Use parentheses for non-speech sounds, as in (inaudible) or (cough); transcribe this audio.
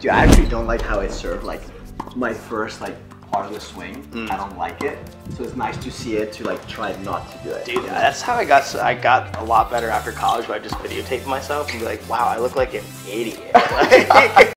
Dude, I actually don't like how I serve. Like my first like part of the swing, Mm. I don't like it. So it's nice to see it to like try not to do it. Dude, that's how I got. I got a lot better after college. Where I just videotaped myself and be like, "Wow, I look like an idiot." (laughs) (laughs)